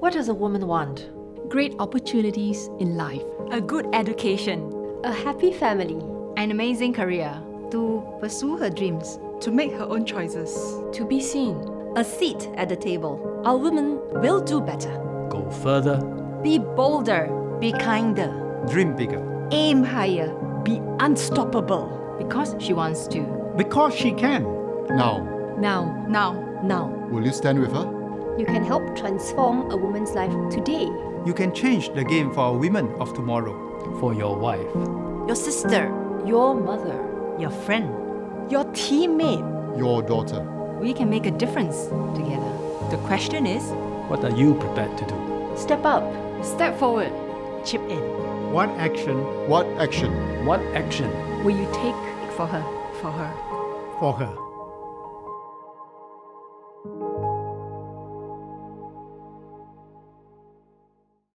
What does a woman want? Great opportunities in life. A good education. A happy family. An amazing career. To pursue her dreams. To make her own choices. To be seen. A seat at the table. Our women will do better. Go further. Be bolder. Be kinder. Dream bigger. Aim higher. Be unstoppable. Because she wants to. Because she can. Now. Now. Now. Now. Will you stand with her? You can help transform a woman's life today. You can change the game for our women of tomorrow. For your wife. Your sister. Your mother. Your friend. Your teammate. Your daughter. We can make a difference together. The question is What are you prepared to do? Step up. step forward. Chip in. What action What action? What action Will you take For her. For her. for her?